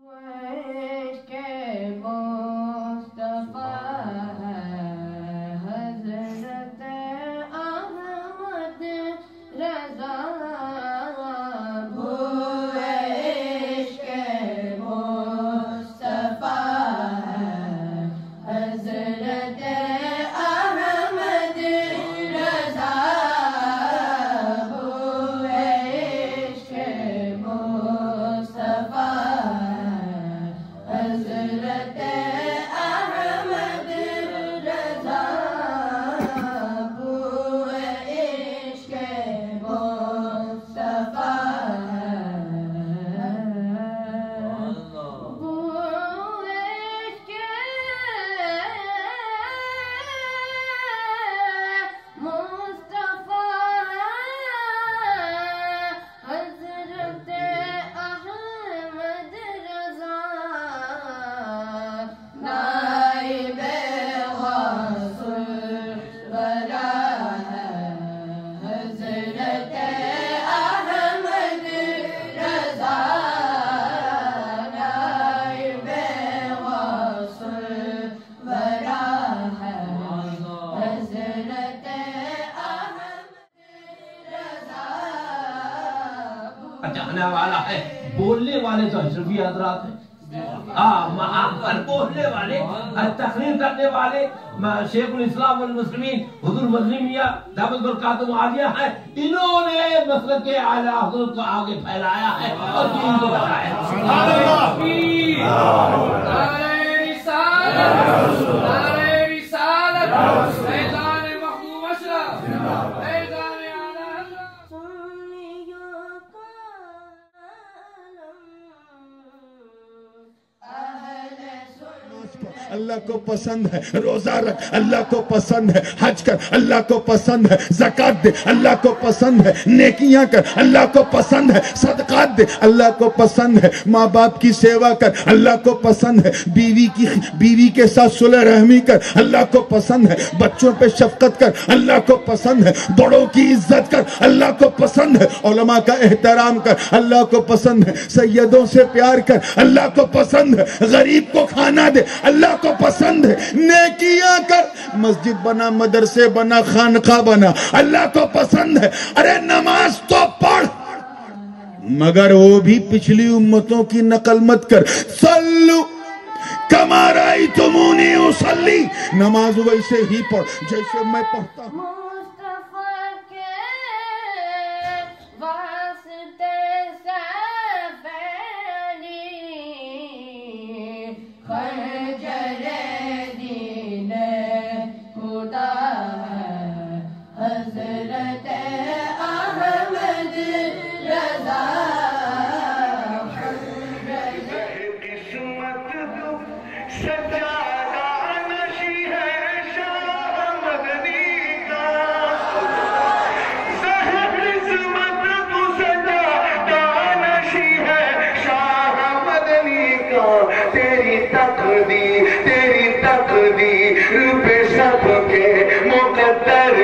Wow. جانے والا ہے بولنے والے تو اشرفی حضرات ہیں بولنے والے تقریر کرنے والے شیخ الاسلام والمسلمین حضور میاں دعوت برکاتم عالیہ ہیں انہوں نے مسلک کے اعلیٰ حضرت کو آگے پھیلایا ہے اور دین کو بتایا نعرہ اللہ کو پسند ہے روزہ رکھ اللہ کو پسند ہے حج کر اللہ کو پسند ہے زکات دے اللہ کو پسند ہے نیکیاں کر اللہ کو پسند ہے صدقات دے اللہ کو پسند ہے ماں باپ کی سیوا کر اللہ کو پسند ہے بیوی کی بیوی کے ساتھ صلح رحمی کر اللہ کو پسند ہے بچوں پہ شفقت کر اللہ کو پسند ہے بڑوں کی عزت کر اللہ کو پسند ہے علماء کا احترام کر اللہ کو پسند ہے سیدوں سے پیار کر اللہ کو پسند ہے غریب کو کھانا دے اللہ کو پسند ہے، نیکیاں کر۔ مسجد بنا، مدرسے بنا، خانقاہ بنا۔ اللہ کو پسند ہے۔ ارے نماز تو پڑھ۔ مگر وہ بھی پچھلی امتوں کی نقل مت کر۔ سلو کمارائی تمونی اسلی نماز ویسے ہی پڑھ۔ جیسے میں پڑھتا ہوں۔ پہ سب کے مقدر